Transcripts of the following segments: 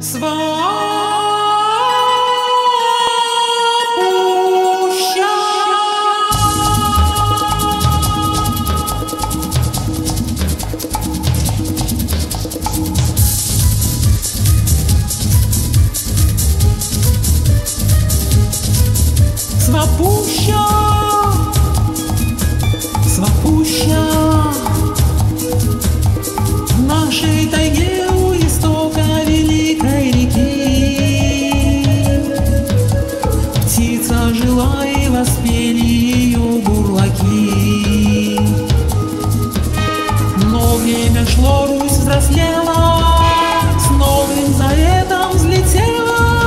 Свапуща, Птица жила и воспели ее бурлаки. Но время шло, Русь взрослела, с новым заветом взлетела.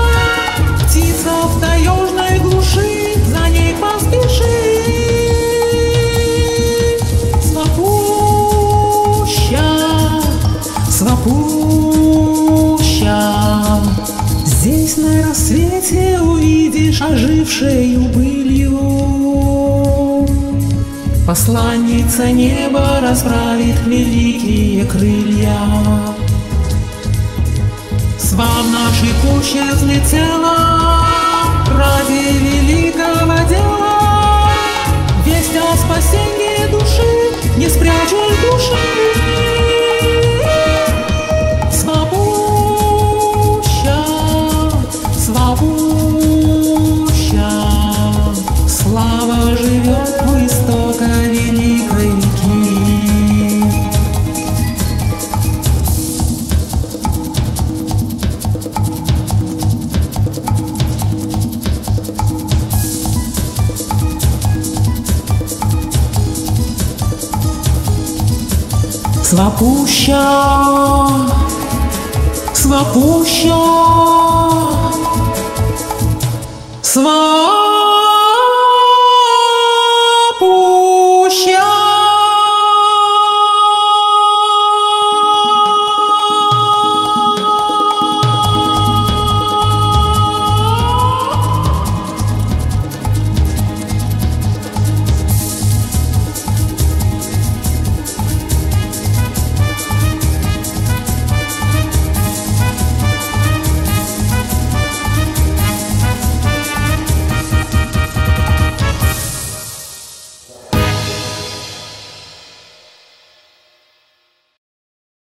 Птица в таежной глуши, за ней поспеши. Свапуща, свапуща, Здесь на рассвете увидишь ожившую былью. Посланница неба расправит великие крылья. Сва в нашей куще взлетела ради великого дела. Слава живет у великой реки. Свапуща, свапуща, свапуща.